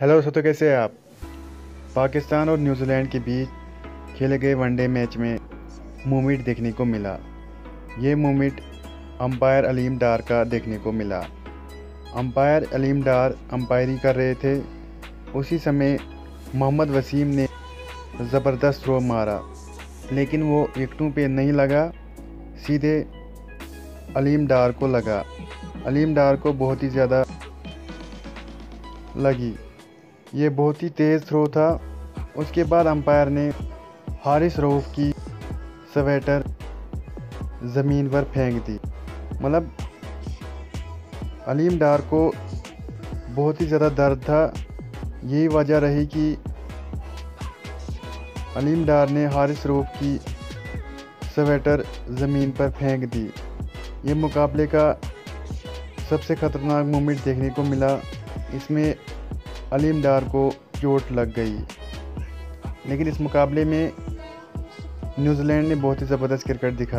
Hello सो तो कैसे हैं आप? पाकिस्तान और न्यूजीलैंड के बीच खेले गए वनडे मैच में मूवमेंट देखने को मिला। ये मूवमेंट अंपायर अलीम डार का देखने को मिला। अंपायर अलीम डार अंपायरी कर रहे थे। उसी समय मोहम्मद वसीम ने ज़बरदस्त थ्रो मारा, लेकिन वो विकटों पे नहीं लगा, सीधे अलीम डार को लगा। अलीम डार को बहुत ही ज़्यादा लगी। ये बहुत ही तेज़ थ्रो था। उसके बाद अंपायर ने हारिस रऊफ़ की स्वेटर ज़मीन पर फेंक दी। मतलब अलीम डार को बहुत ही ज़्यादा दर्द था। यही वजह रही कि अलीम डार ने हारिस रऊफ़ की स्वेटर ज़मीन पर फेंक दी। ये मुकाबले का सबसे ख़तरनाक मोमेंट देखने को मिला। इसमें अलीम डार को चोट लग गई। लेकिन इस मुकाबले में न्यूजीलैंड ने बहुत ही ज़बरदस्त क्रिकेट दिखाया।